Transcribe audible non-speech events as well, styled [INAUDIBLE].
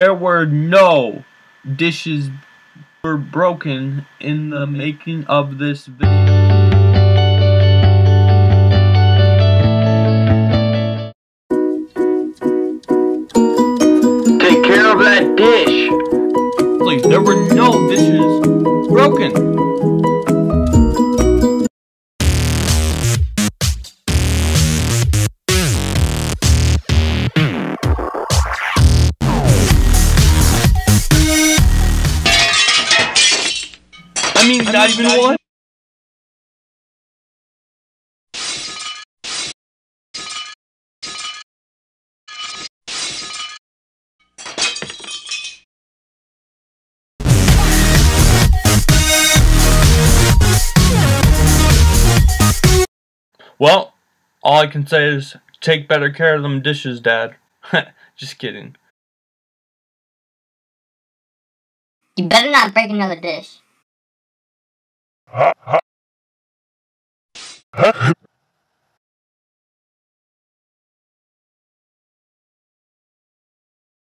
There were no dishes were broken in the making of this video. Take care of that dish. Please, there were no dishes I mean, not even one. Well, all I can say is take better care of them dishes, Dad. [LAUGHS] Just kidding. You better not break another dish. Huh? Huh? Huh?